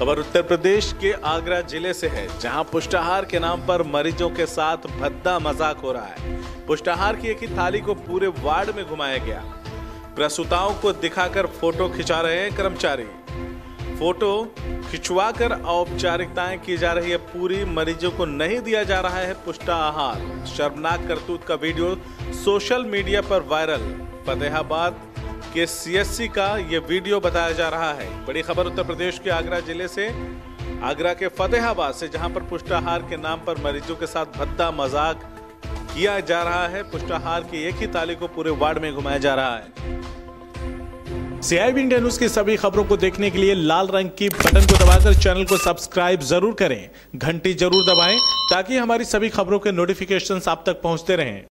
खबर उत्तर प्रदेश के आगरा ज़िले से है, जहाँ पुष्टाहार के नाम पर मरीजों के साथ भद्दा मज़ाक हो रहा है। पुष्टाहार की एक ही थाली को पूरे वार्ड में घुमाया गया। प्रसूताओं को दिखाकर फ़ोटो खिंचा रहे हैं कर्मचारी। फ़ोटो खिंचवाकर औपचारिकताएँ की जा रही है, पूरी मरीजों को नहीं दिया जा रहा है पुष्टा आहार शर्मनाक करतूत का वीडियो सोशल मीडिया पर वायरल। फतेहाबाद के सीएससी का ये वीडियो बताया जा रहा है। बड़ी खबर उत्तर प्रदेश के आगरा ज़िले से। आगरा के फतेहाबाद से, जहाँ पर पुष्टाहार के नाम पर मरीजों के साथ भद्दा मज़ाक किया जा रहा है। पुष्टाहार की एक ही ताली को पूरे वार्ड में घुमाया जा रहा है। सीआईबी इंडिया न्यूज़ की सभी खबरों को देखने के लिए लाल रंग की बटन को दबाकर चैनल को सब्सक्राइब ज़रूर करें। घंटी ज़रूर दबाएँ ताकि हमारी सभी खबरों के नोटिफिकेशन आप तक पहुँचते रहें।